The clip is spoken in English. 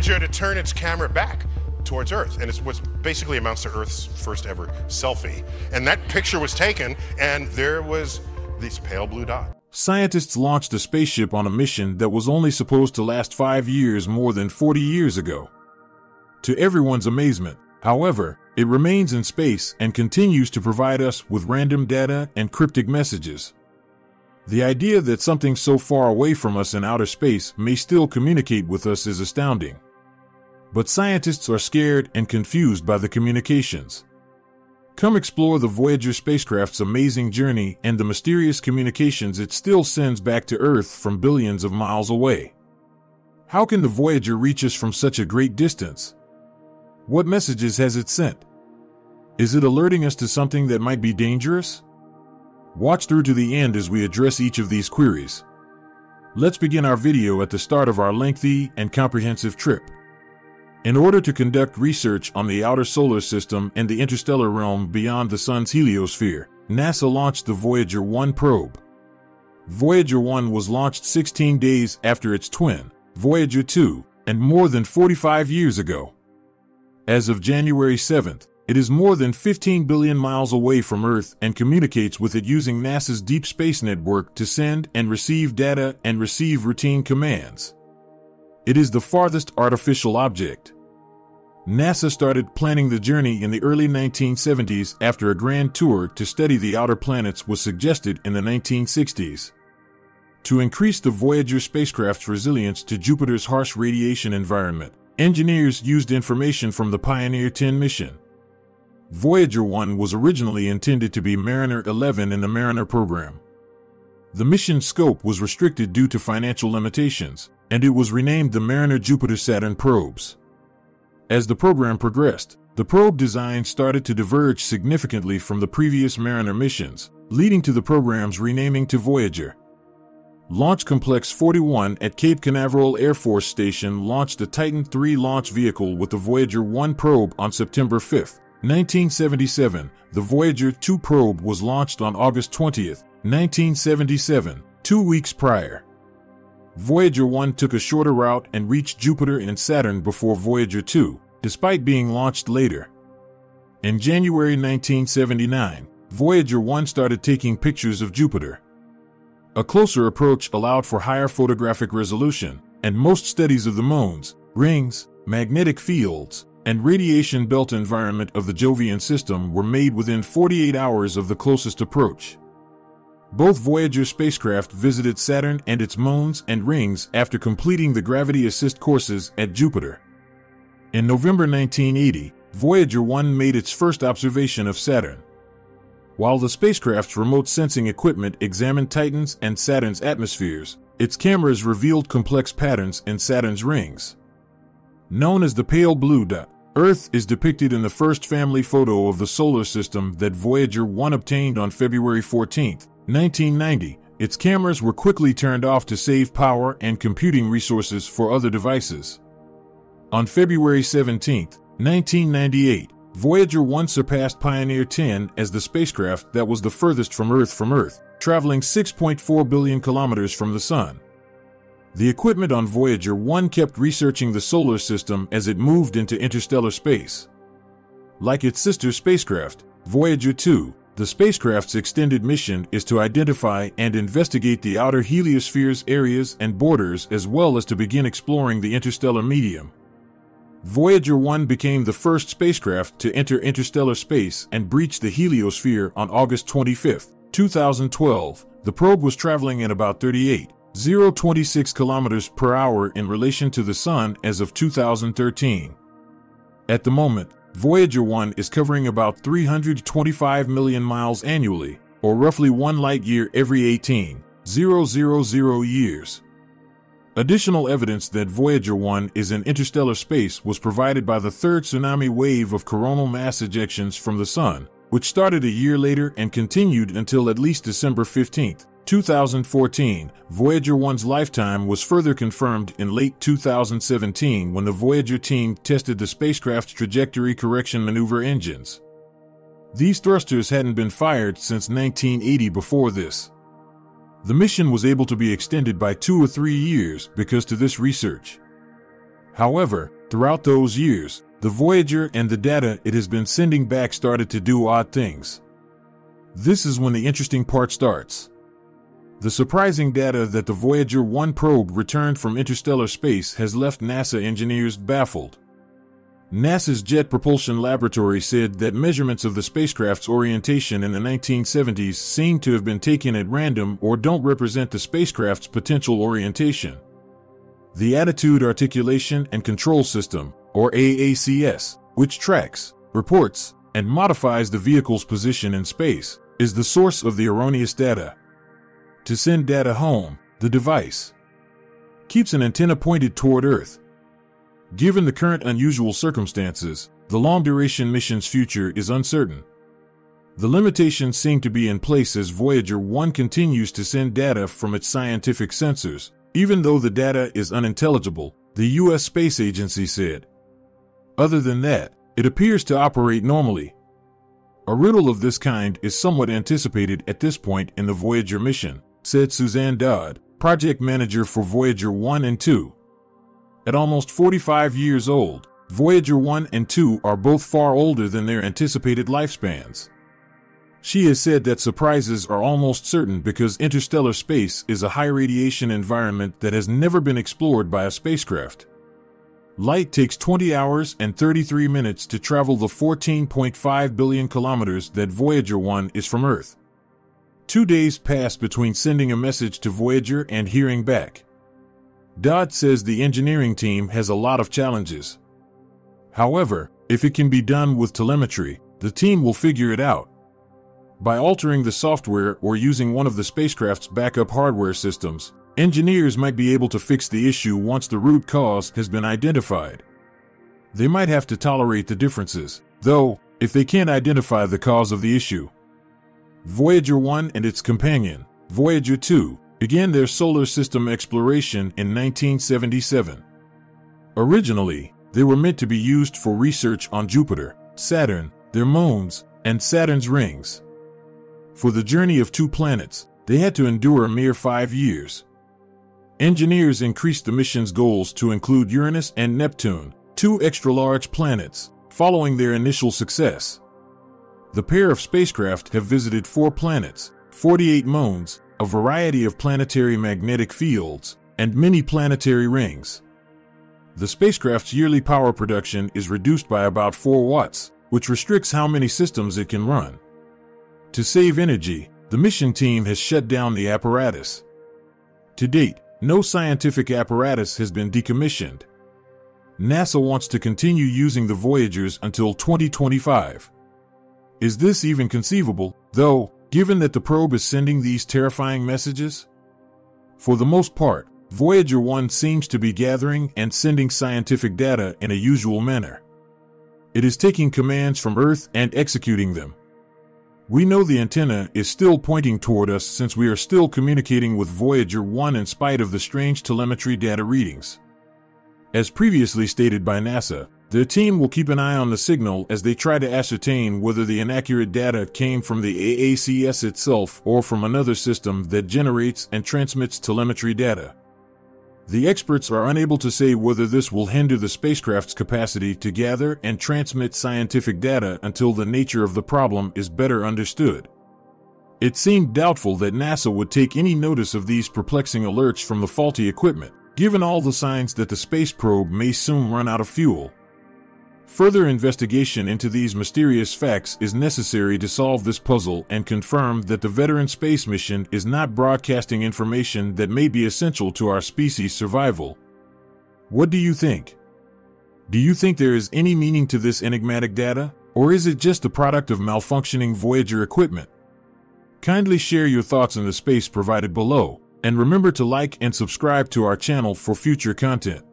Voyager to turn its camera back towards Earth, and it's what basically amounts to Earth's first ever selfie. And that picture was taken, and there was this pale blue dot. Scientists launched a spaceship on a mission that was only supposed to last five years more than 40 years ago. To everyone's amazement, however, it remains in space and continues to provide us with random data and cryptic messages. The idea that something so far away from us in outer space may still communicate with us is astounding. But scientists are scared and confused by the communications. Come explore the Voyager spacecraft's amazing journey and the mysterious communications it still sends back to Earth from billions of miles away. How can the Voyager reach us from such a great distance? What messages has it sent? Is it alerting us to something that might be dangerous? Watch through to the end as we address each of these queries. Let's begin our video at the start of our lengthy and comprehensive trip. In order to conduct research on the outer solar system and the interstellar realm beyond the Sun's heliosphere, NASA launched the Voyager 1 probe. Voyager 1 was launched 16 days after its twin, Voyager 2, and more than 45 years ago. As of January 7th, it is more than 15 billion miles away from Earth and communicates with it using NASA's Deep Space Network to send and receive data and receive routine commands. It is the farthest artificial object. NASA started planning the journey in the early 1970s after a grand tour to study the outer planets was suggested in the 1960s. To increase the Voyager spacecraft's resilience to Jupiter's harsh radiation environment, engineers used information from the Pioneer 10 mission. Voyager 1 was originally intended to be Mariner 11 in the Mariner program. The mission scope was restricted due to financial limitations, and it was renamed the Mariner Jupiter Saturn probes. As the program progressed, the probe design started to diverge significantly from the previous Mariner missions, leading to the program's renaming to Voyager. Launch Complex 41 at Cape Canaveral Air Force Station launched the Titan III launch vehicle with the Voyager 1 probe on September 5, 1977. The Voyager 2 probe was launched on August 20, 1977, two weeks prior. Voyager 1 took a shorter route and reached Jupiter and Saturn before Voyager 2, despite being launched later. In January 1979, Voyager 1 started taking pictures of Jupiter. A closer approach allowed for higher photographic resolution, and most studies of the moons, rings, magnetic fields, and radiation belt environment of the Jovian system were made within 48 hours of the closest approach. Both Voyager spacecraft visited Saturn and its moons and rings after completing the gravity assist courses at Jupiter. In November 1980, Voyager 1 made its first observation of Saturn. While the spacecraft's remote sensing equipment examined Titan's and Saturn's atmospheres, its cameras revealed complex patterns in Saturn's rings. Known as the pale blue dot, Earth is depicted in the first family photo of the solar system that Voyager 1 obtained on February 14, 1990, its cameras were quickly turned off to save power and computing resources for other devices. On February 17, 1998, Voyager 1 surpassed Pioneer 10 as the spacecraft that was the furthest from Earth from Earth, traveling 6.4 billion kilometers from the Sun. The equipment on Voyager 1 kept researching the solar system as it moved into interstellar space. Like its sister spacecraft, Voyager 2, the spacecraft's extended mission is to identify and investigate the outer heliosphere's areas and borders as well as to begin exploring the interstellar medium. Voyager 1 became the first spacecraft to enter interstellar space and breach the heliosphere on August 25, 2012. The probe was traveling at about 38.026 kilometers per hour in relation to the Sun as of 2013. At the moment, Voyager 1 is covering about 325 million miles annually, or roughly one light year every 18,000 years. Additional evidence that Voyager 1 is in interstellar space was provided by the third tsunami wave of coronal mass ejections from the Sun, which started a year later and continued until at least December 15, 2014, Voyager 1's lifetime was further confirmed in late 2017 when the Voyager team tested the spacecraft's trajectory correction maneuver engines. These thrusters hadn't been fired since 1980 before this. The mission was able to be extended by two or three years because to this research. However, throughout those years, the Voyager and the data it has been sending back started to do odd things. This is when the interesting part starts. The surprising data that the Voyager 1 probe returned from interstellar space has left NASA engineers baffled. NASA's Jet Propulsion Laboratory said that measurements of the spacecraft's orientation in the 1970s seem to have been taken at random or don't represent the spacecraft's potential orientation. The Attitude Articulation and Control System, or AACS, which tracks, reports, and modifies the vehicle's position in space, is the source of the erroneous data. To send data home, the device keeps an antenna pointed toward Earth Given the current unusual circumstances, the long duration mission's future is uncertain. The limitations seem to be in place as Voyager 1 continues to send data from its scientific sensors, even though the data is unintelligible, the U.S. Space Agency said. Other than that, it appears to operate normally. A riddle of this kind is somewhat anticipated at this point in the Voyager mission, said Suzanne Dodd, project manager for Voyager 1 and 2. At almost 45 years old, Voyager 1 and 2 are both far older than their anticipated lifespans. She has said that surprises are almost certain because interstellar space is a high radiation environment that has never been explored by a spacecraft. Light takes 20 hours and 33 minutes to travel the 14.5 billion kilometers that Voyager 1 is from Earth. Two days pass between sending a message to Voyager and hearing back. Dodd says the engineering team has a lot of challenges. However, if it can be done with telemetry, the team will figure it out. By altering the software or using one of the spacecraft's backup hardware systems, engineers might be able to fix the issue once the root cause has been identified. They might have to tolerate the differences, though, if they can't identify the cause of the issue. Voyager 1 and its companion, Voyager 2, began their solar system exploration in 1977. Originally, they were meant to be used for research on Jupiter, Saturn, their moons, and Saturn's rings. For the journey of two planets, they had to endure a mere five years. Engineers increased the mission's goals to include Uranus and Neptune, two extra large planets, following their initial success. The pair of spacecraft have visited four planets, 48 moons, a variety of planetary magnetic fields, and many planetary rings. The spacecraft's yearly power production is reduced by about 4 watts, which restricts how many systems it can run. To save energy, the mission team has shut down the apparatus. To date, no scientific apparatus has been decommissioned. NASA wants to continue using the Voyagers until 2025. Is this even conceivable, though, given that the probe is sending these terrifying messages? For the most part, Voyager 1 seems to be gathering and sending scientific data in a usual manner. It is taking commands from Earth and executing them. We know the antenna is still pointing toward us since we are still communicating with Voyager 1 in spite of the strange telemetry data readings. As previously stated by NASA, their team will keep an eye on the signal as they try to ascertain whether the inaccurate data came from the AACS itself or from another system that generates and transmits telemetry data. The experts are unable to say whether this will hinder the spacecraft's capacity to gather and transmit scientific data until the nature of the problem is better understood. It seemed doubtful that NASA would take any notice of these perplexing alerts from the faulty equipment, given all the signs that the space probe may soon run out of fuel. Further investigation into these mysterious facts is necessary to solve this puzzle and confirm that the veteran space mission is not broadcasting information that may be essential to our species' survival. What do you think? Do you think there is any meaning to this enigmatic data, or is it just the product of malfunctioning Voyager equipment? Kindly share your thoughts in the space provided below, and remember to like and subscribe to our channel for future content.